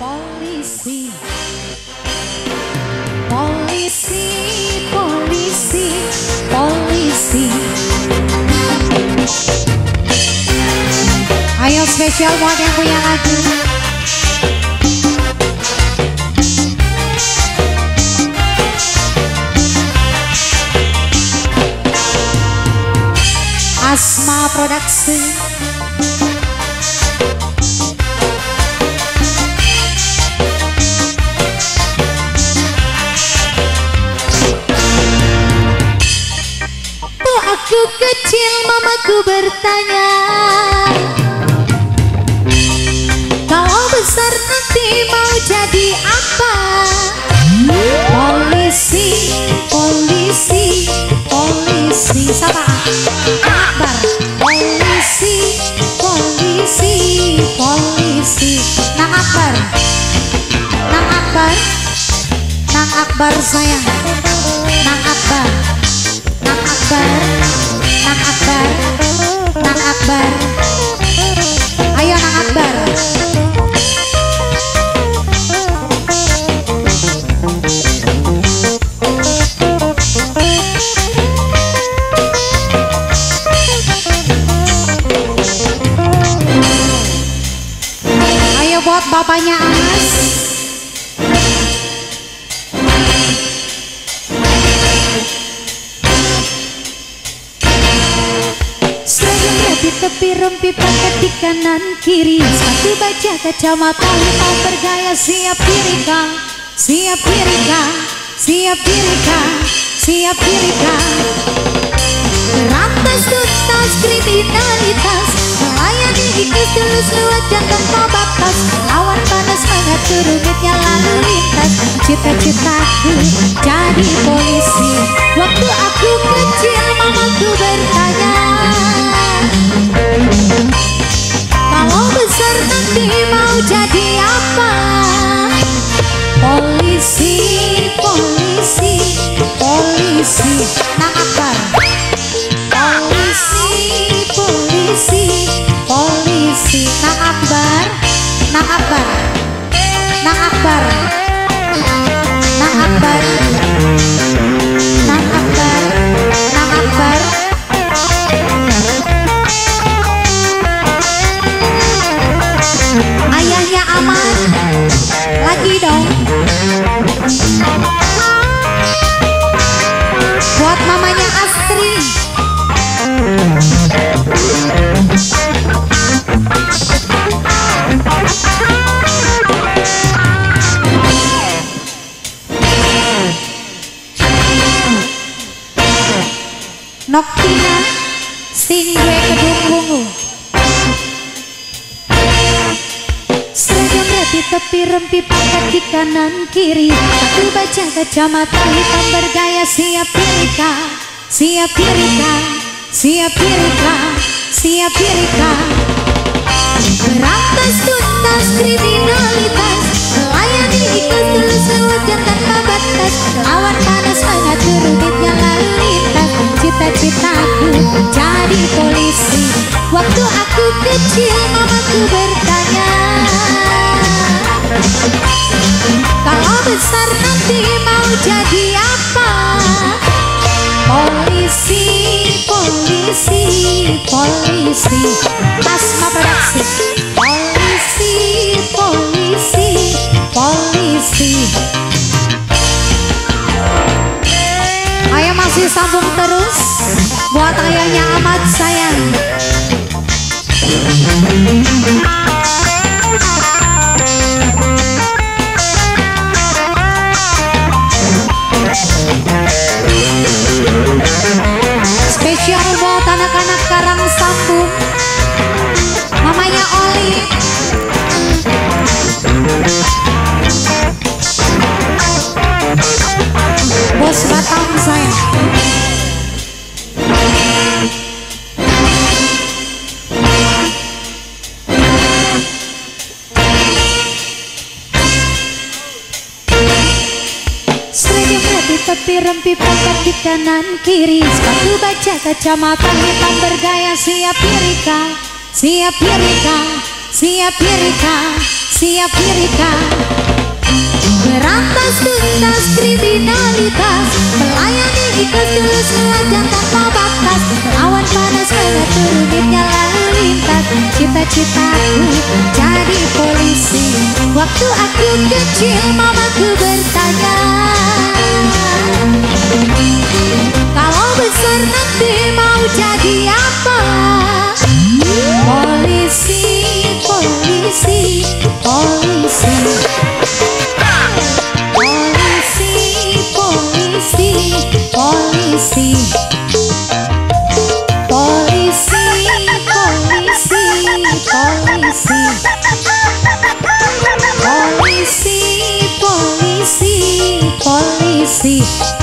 Polisi. Polisi Polisi Polisi. Ayo spesial buat yang punya lagu. Asma Production kecil mamaku bertanya. Kalau besar nanti mau jadi apa? Polisi, polisi, polisi. Sama Akbar. Polisi, polisi, polisi. Nang Akbar. Nang Akbar. Nang Akbar sayang. Nang Akbar. Nang Akbar Nang Akbar Nang Akbar. Ayo Nang Akbar. Ayo buat bapaknya Anas Seragam di tepi rempi paket di kanan kiri. Sepatu baja kacamata hitam bergaya siap dirika Siap dirika, siap dirika, siap dirika Berantas tuntas kriminalitas. Melayani ikis tulus luas dan tanpa batas. Lawan panas mengatur rumitnya lalu lintas. Cita-citaku jadi polisi. Waktu aku kecil mamaku bertanya Ayahnya aman Lagi dong rapi tepi rempi paket di kanan kiri. Satu baca kacamata hitam bergaya siap dirika Siap dirika, siap dirika, siap dirika Berantas tuntas kriminalitas Melayani ikhlas tulus lewat tanpa batas. Lawan panas mengatur rumitnya lalu lintas. Cita-citaku jadi polisi. Waktu aku kecil mamaku bertanya besar nanti mau jadi apa? Polisi, polisi, polisi. Asma Production Polisi, polisi, polisi. Ayo masih sambung terus. Buat ayahnya amat sayang Bos Batam saya tepi rempi paket di kanan kiri Sepatu baca kacamata hitam bergaya siap dirika Siap dirika, siap Rika, siap Rika Berantas tuntas kriminalitas Melayani ikhlas tulus melajang tanpa batas. Lawan panas mengatur unitnya lalu lintas. Cita-citaku jadi polisi. Waktu aku kecil mamaku bertanya polisi